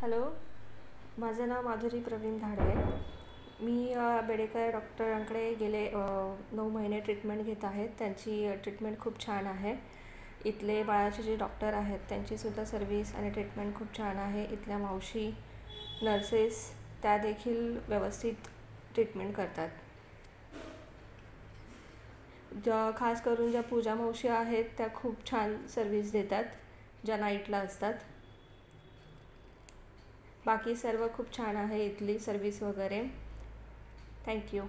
Hello माझं नाव माधुरी प्रवीण धाडे. मी बेडेकर डॉक्टरांकडे गेले नऊ महिने ट्रीटमेंट घेत आहेत. त्यांची ट्रीटमेंट खूप छान आहे. इथले बाळाचे जे डॉक्टर आहेत त्यांचीसुद्धा सर्विस आणि ट्रीटमेंट खूप छान आहे. इथल्या मावशी नर्सेस त्यादेखील व्यवस्थित ट्रीटमेंट करतात. ज्या खास करून ज्या पूजा मावशी आहेत त्या खूप छान सर्विस देतात ज्या नाईटला असतात. बाकी सर्व खूप छान आहे इथली सर्विस वगैरे. थँक्यू